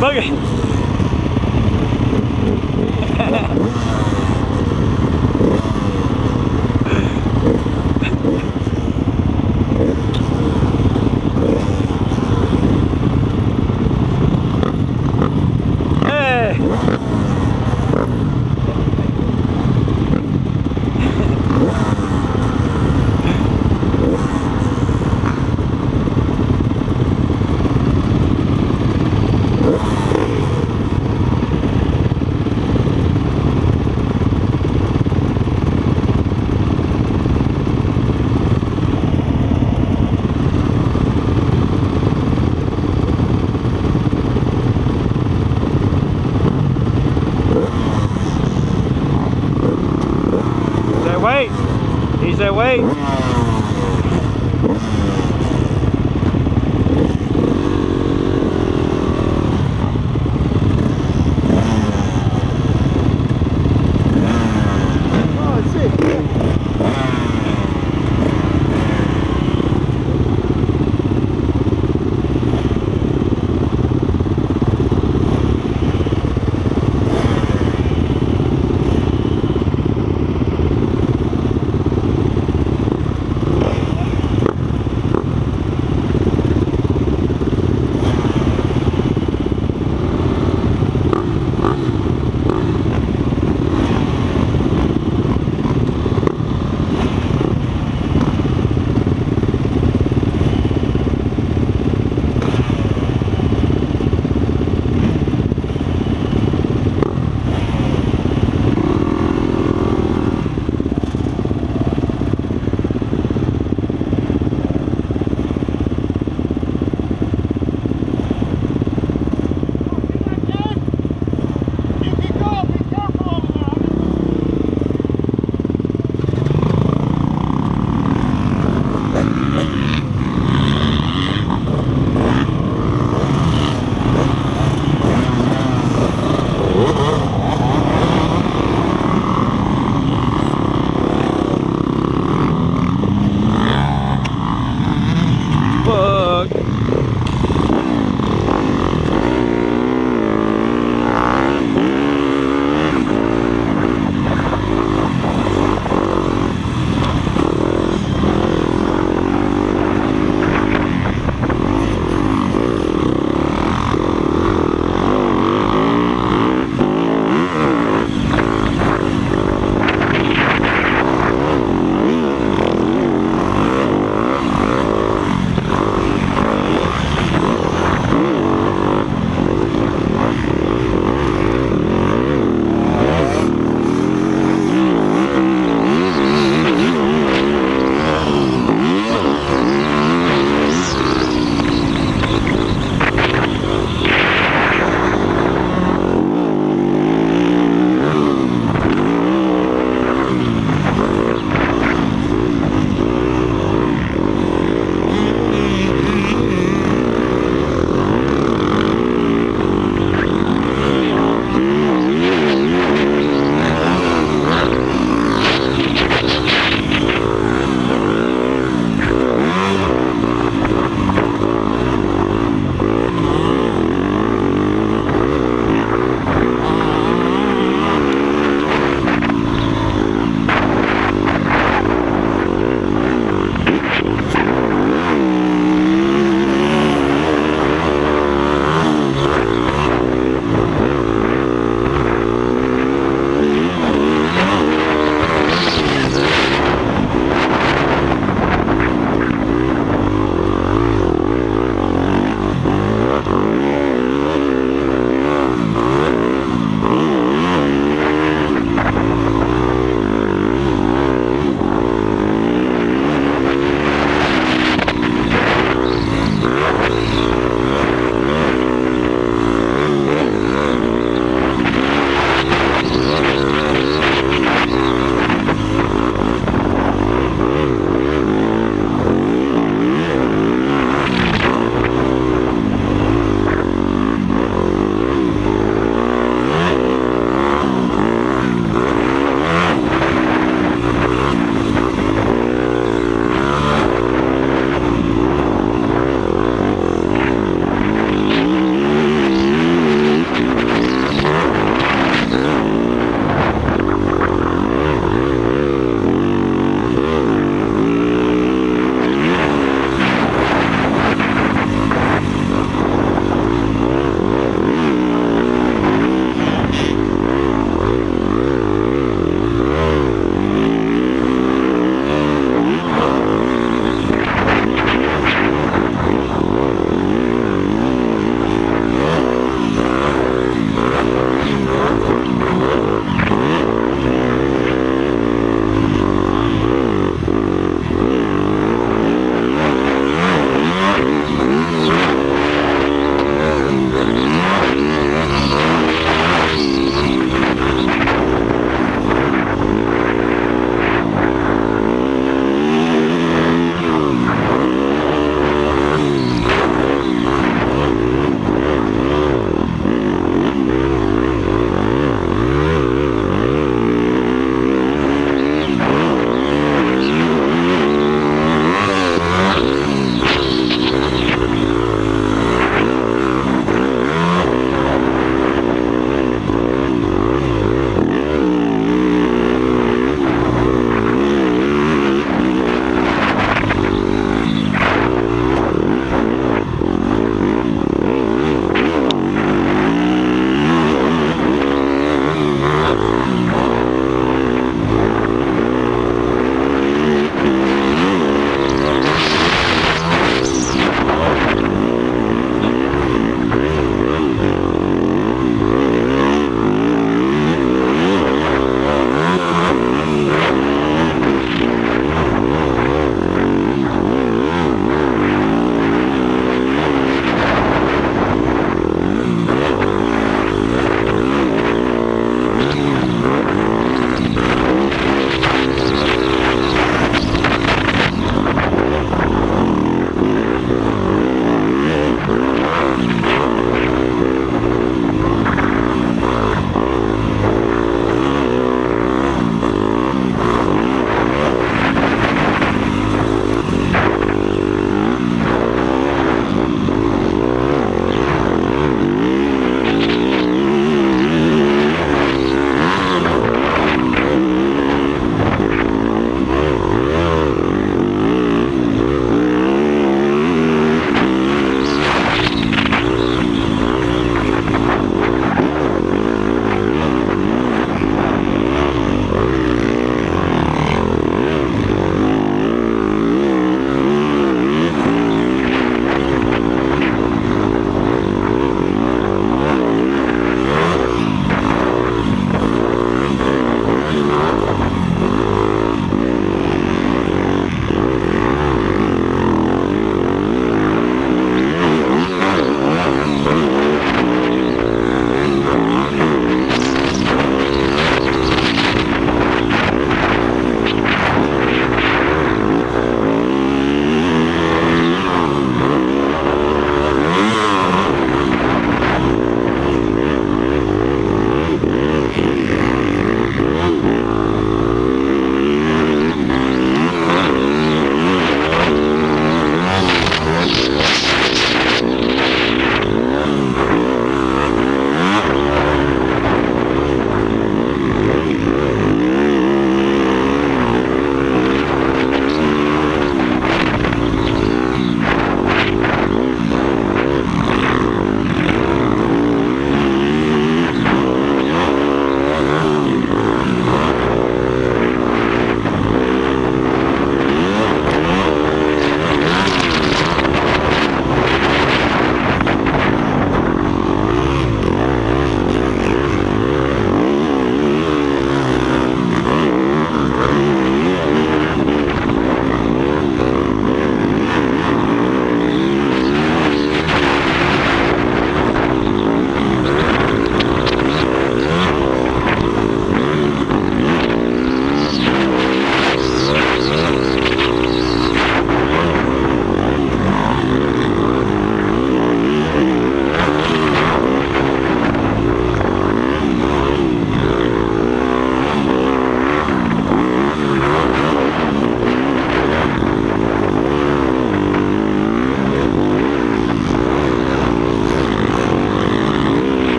مرح Is